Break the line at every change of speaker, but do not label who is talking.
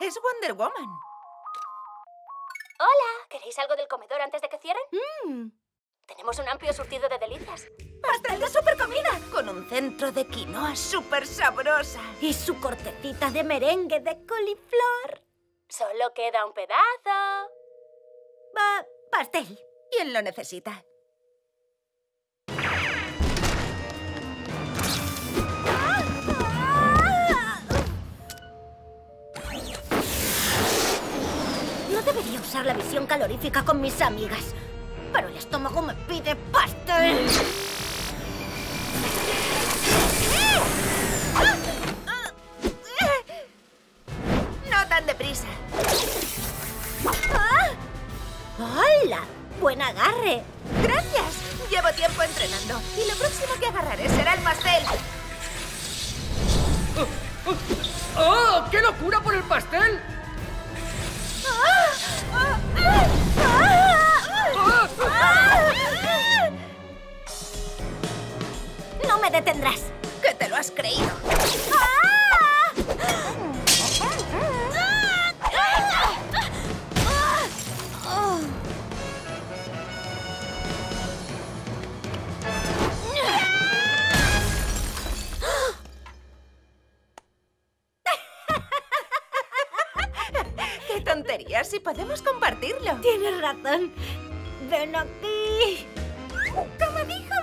Wonder Woman.
Hola, ¿queréis algo del comedor antes de que cierren?
Mm.
Tenemos un amplio surtido de delicias.
¡Pastel de super comida! Con un centro de quinoa súper sabrosa.
Y su cortecita de merengue de coliflor.
Solo queda un pedazo.
Va, pastel.
¿Quién lo necesita?
Debería usar la visión calorífica con mis amigas. Pero el estómago me pide pastel.
No tan deprisa.
¡Hola! ¡Buen agarre!
Gracias. Llevo tiempo entrenando. Y lo próximo que agarraré será el pastel.
¡Oh! ¡Qué locura por el pastel!
Detendrás!
¿Qué te lo has creído? ¡Qué tontería! Si podemos compartirlo.
Tienes razón. Ven aquí.
Como dijo